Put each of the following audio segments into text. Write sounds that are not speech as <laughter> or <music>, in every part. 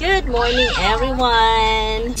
Good morning, everyone!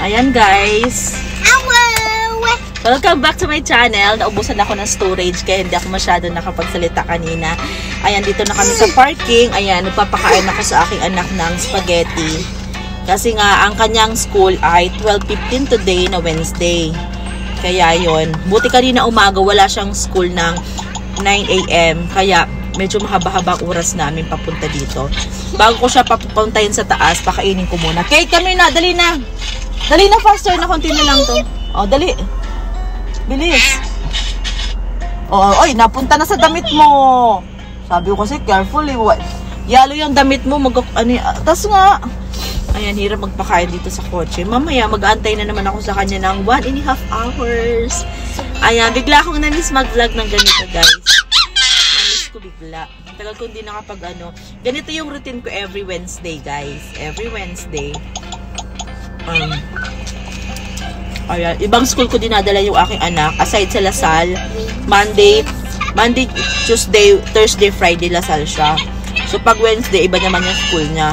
Ayan guys, Hello! Welcome back to my channel. Naubusan ako ng storage kaya hindi ako masyado nakapagsalita kanina. Ayan, dito na kami sa parking. Ayan, nagpapakain ako sa aking anak ng spaghetti. Kasi nga, ang kanyang school ay 12.15 today na Wednesday. Kaya yon Buti kanina umaga, wala siyang school ng 9 a.m. Kaya medyo mahaba-habang oras namin papunta dito. Bago ko siya papuntayin sa taas, pakainin ko muna. Kate, kami na! Dali na! Dali na faster na konti na lang to. Oh, dali. Bilis. Oh, oy, napunta na sa damit mo. Sabi ko kasi careful eh. Yalo yung damit mo, mag ano, tas nga. Ayan, hirap magpakain dito sa kotse. Mamaya, mag-aantay na naman ako sa kanya ng one and a half hours. Ayan, bigla akong na-miss mag-vlog ng ganito, guys. Na-miss ko bigla. Ang tagal ko hindi nakapag ano. Ganito yung routine ko every Wednesday, guys. Every Wednesday. Um, Ayan, ibang school ko dinadala yung aking anak. Aside sa Lasal, Monday, Monday, Tuesday, Thursday, Friday, Lasal siya. So, pag Wednesday, iba naman yung school niya.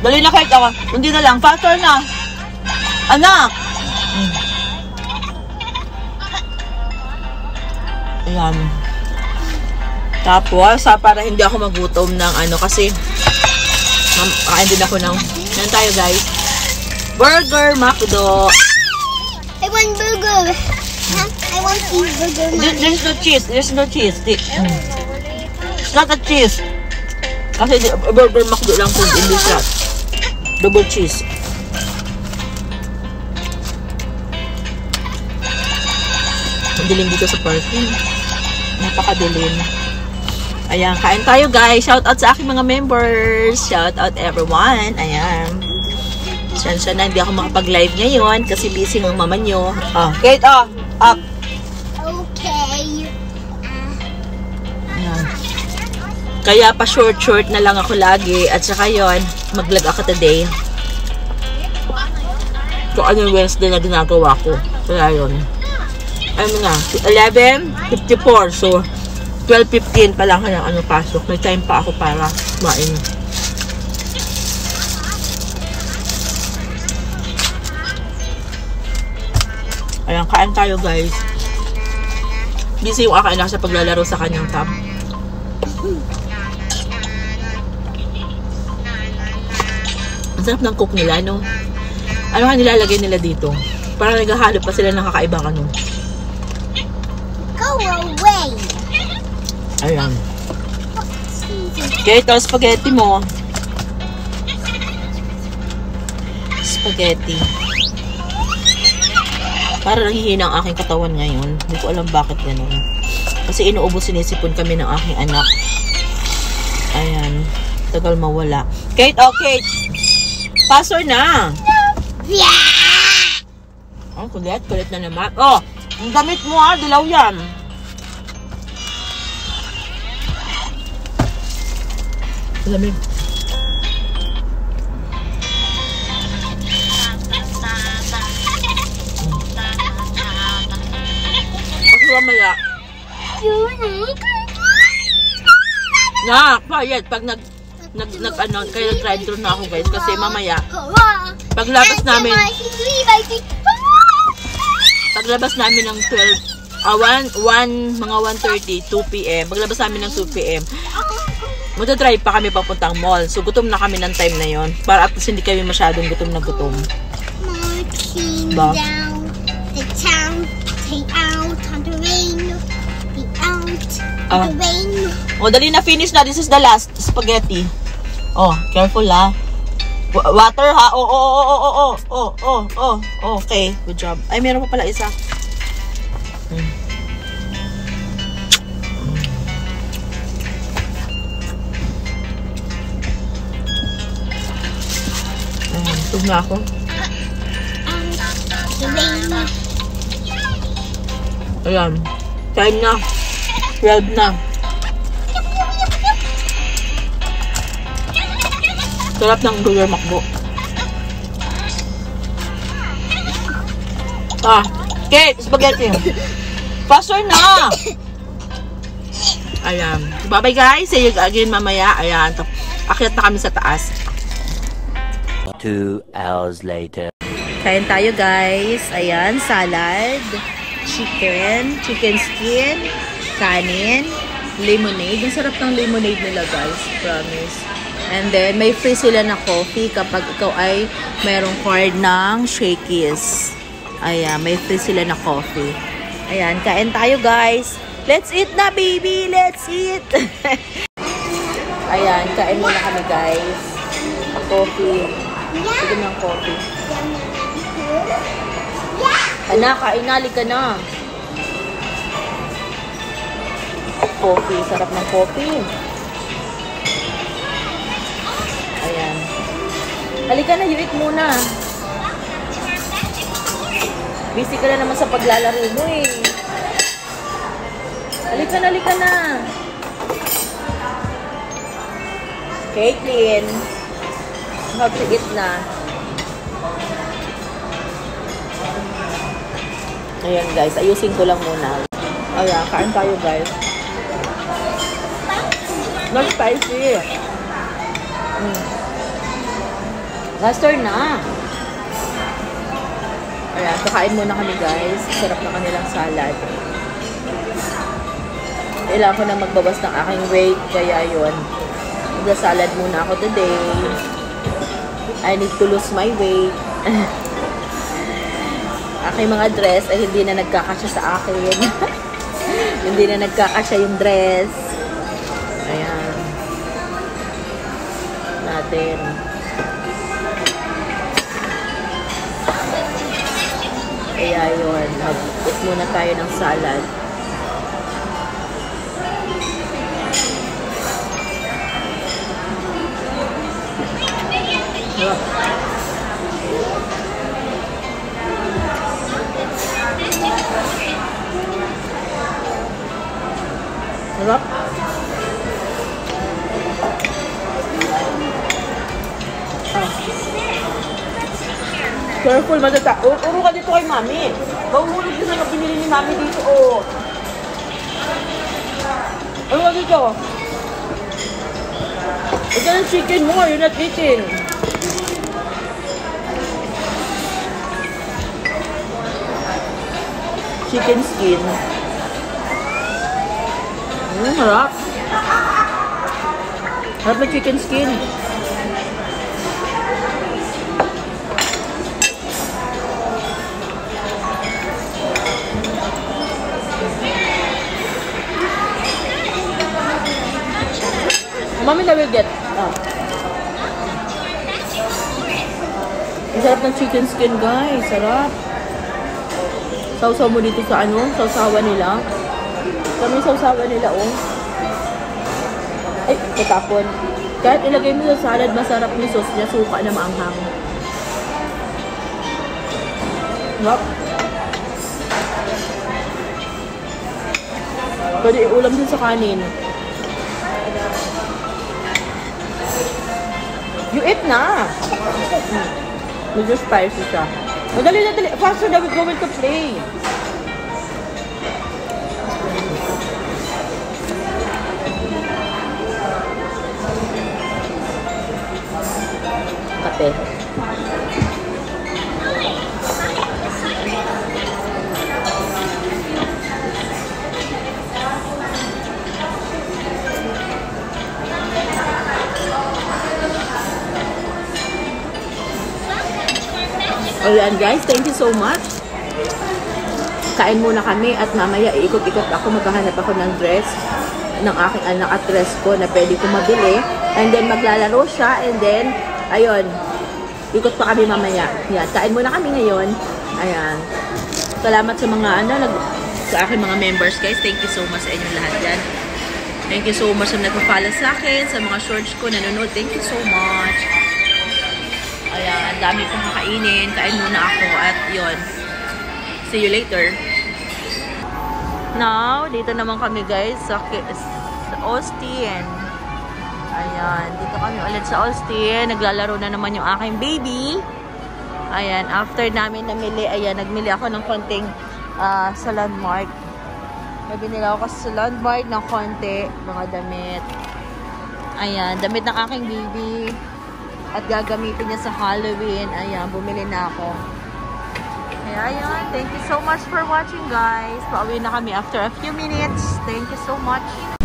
Dali na kahit ako. Hindi na lang. Faster na. Anak! Mm. Ayan. Tapos, ah, para hindi ako magutom ng ano, kasi mam- kain din ako ng, yan tayo guys. Burger McDo. I want burger. I want cheeseburger. Mommy. There's no cheese. There's no cheese. Di- It's not a cheese. Kasi burger McDo lang po in this shop. Double cheese. Dilim dito sa parking. Napakadilim. Ayan, kain tayo guys. Shout out sa aking mga members. Shout out everyone. Ayan. Sensya na, hindi ako makapag-live ngayon kasi busy ng mama nyo. Ah, Kate, ah, up. Kaya pa short-short na lang ako lagi. At saka yon mag-vlog ako today. So, ano yung Wednesday na ginagawa ko. Kaya yun. Ano na, 11.54. So, 12.15 pa lang kaya ano pasok. May time pa ako para kumain. Ayan, kain tayo guys. Busy yung anak sa paglalaro sa kanyang tab. Ang sarap ng cook nila, no? Ano nga nilalagay nila dito? Parang naghahalo pa sila ng kakaibang ano. Go away. Ayan. Okay, ito spaghetti mo. Spaghetti. Para nanghihina ang aking katawan ngayon. Hindi ko alam bakit ganun. Kasi inuubos sinisipon kami ng aking anak. Ayan. Tagal mawala. Kate, oh Pasor na! Yeah. Oh, kulit. Kulit na naman. Oh! Ang damit mo ha. Dilaw yan. Lamig. Mamaya, na, quiet. Pag nag, nag, nag, ano, kaya nag-drive thru na ako guys. Kasi mamaya, paglabas namin, paglabas namin ng 12, ah, 1, 1, mga 1.30, 2 p.m. Paglabas namin ng 2 p.m. Magdadrive pa kami papuntang mall. So, gutom na kami ng time na yon Para at least hindi kami masyadong gutom na gutom. Marching down the town, take out on the rain, Ah. rain. O, dali na finish na. This is the last spaghetti. Oh, careful ha. Wa- Water ha. Oh, oh, oh, oh, oh, oh, oh, oh, oh, oh. Okay, good job. Ay, meron pa pala isa. Hmm. Ayan, tug na ako. Ayan. Time na. 12 na. Sarap ng Burger Macdo. Ah, cake, spaghetti. Faster na! Ayan. Bye-bye guys. See you again mamaya. Ayan. Akyat na kami sa taas. Two hours later. Kain tayo guys. Ayan, salad, chicken, chicken skin, kanin, lemonade. Ang sarap ng lemonade nila guys. Promise. And then, may free sila na coffee kapag ikaw ay mayroong card ng Shakey's. Ayan, may free sila na coffee. Ayan, kain tayo guys. Let's eat na baby! Let's eat! <laughs> Ayan, kain muna kami guys. Coffee. Sige ng coffee. Anak, kainali ka na. Coffee. Sarap ng coffee. Ayan. Halika na, you eat muna. Busy ka na naman sa paglalaro mo eh. Halika na, halika na. Caitlin. Have to eat na. Ayan guys, ayusin ko lang muna. Ayan, kain tayo guys. Not spicy. Mm. Last turn na. Ayan, kakain muna kami guys. Sarap na kanilang salad. Kailangan ko na magbabas ng aking weight, kaya yun. Magsasalad muna ako today. I need to lose my weight. <laughs> aking mga dress ay hindi na nagkakasya sa akin. <laughs> hindi na nagkakasya yung dress. Ayan. Natin. Kaya yun, mag-eat muna tayo ng salad. Sarap. Sarap. Careful, matata. U uro ka dito kay mami. Mahuhulog din sa binili ni mami dito, oh. Ano ka dito? Ito ng chicken mo, you're not eating. Chicken skin. Mm, harap. Harap na chicken skin. Mami, I will get. Ah. Ang sarap ng chicken skin, guys. Sarap. Sausaw mo dito sa ano, sausawan nila. Kami sausawan nila, oh. Ay, tatapon. Kahit ilagay mo sa salad, masarap yung sauce niya, suka na maanghang. Yup. Pwede ulam din sa kanin. You eat na! Mm. Medyo spicy siya. Madali na dali. Faster na, we're going to play. Ayan guys, thank you so much. Kain muna kami at mamaya iikot-ikot ako, maghahanap ako ng dress ng aking anak at dress ko na pwede ko mabili. And then maglalaro siya and then, ayun, ikot pa kami mamaya. Yan, kain muna kami ngayon. Ayan. Salamat sa mga ano, nag, sa aking mga members guys. Thank you so much sa inyong lahat yan. Thank you so much sa nagpa-follow sa akin, sa mga shorts ko, nanonood. Thank you so much. Ayan, ang dami kong kakainin. Kain muna ako at yon. See you later. Now, dito naman kami guys sa, Austin. Ayan, dito kami ulit sa Austin. Naglalaro na naman yung aking baby. Ayan, after namin namili, ayan, nagmili ako ng konting ah, sa landmark. May binili ako kasi sa landmark ng konti, mga damit. Ayan, damit ng aking baby. At gagamitin niya sa Halloween. Ayan, bumili na ako. Kaya ayun, thank you so much for watching guys. Pauwi na kami after a few minutes. Thank you so much.